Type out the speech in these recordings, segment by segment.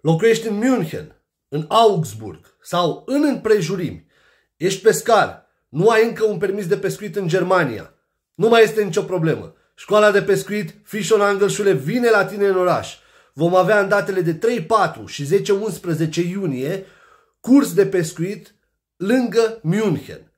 locuiești în München, în Augsburg sau în împrejurimi, ești pescar, nu ai încă un permis de pescuit în Germania, nu mai este nicio problemă. Școala de pescuit Fish on vine la tine în oraș. Vom avea în datele de 3, 4 și 10, 11 iunie curs de pescuit lângă München,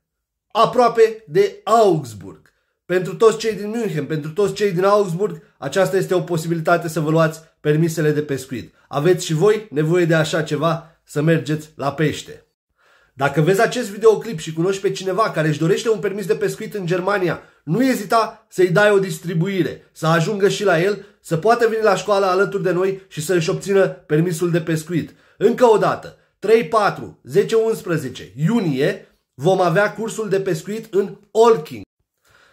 aproape de Augsburg. Pentru toți cei din München, pentru toți cei din Augsburg, aceasta este o posibilitate să vă luați permisele de pescuit. Aveți și voi nevoie de așa ceva să mergeți la pește. Dacă vezi acest videoclip și cunoști pe cineva care își dorește un permis de pescuit în Germania, nu ezita să-i dai o distribuire, să ajungă și la el, să poată veni la școală alături de noi și să își obțină permisul de pescuit. Încă o dată, 3, 4, 10, 11 iunie vom avea cursul de pescuit în Olking.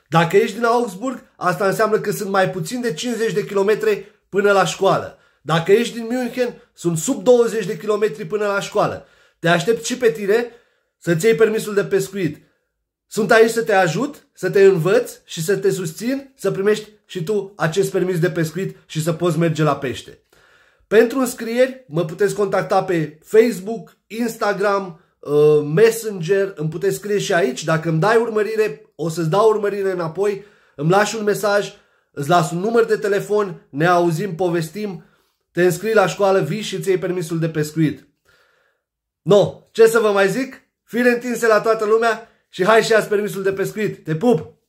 Dacă ești din Augsburg, asta înseamnă că sunt mai puțin de 50 de kilometri până la școală. Dacă ești din München, sunt sub 20 de kilometri până la școală. Te aștept și pe tine să-ți iei permisul de pescuit. Sunt aici să te ajut, să te învăț și să te susțin să primești și tu acest permis de pescuit și să poți merge la pește. Pentru înscrieri mă puteți contacta pe Facebook, Instagram, uh, Messenger, îmi puteți scrie și aici. Dacă îmi dai urmărire, o să-ți dau urmărire înapoi, îmi lași un mesaj, îți las un număr de telefon, ne auzim, povestim, te înscrii la școală, vii și îți iei permisul de pescuit. No, ce să vă mai zic? Fire întinse la toată lumea și hai și azi permisul de pescuit. Te pup!